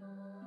Oh.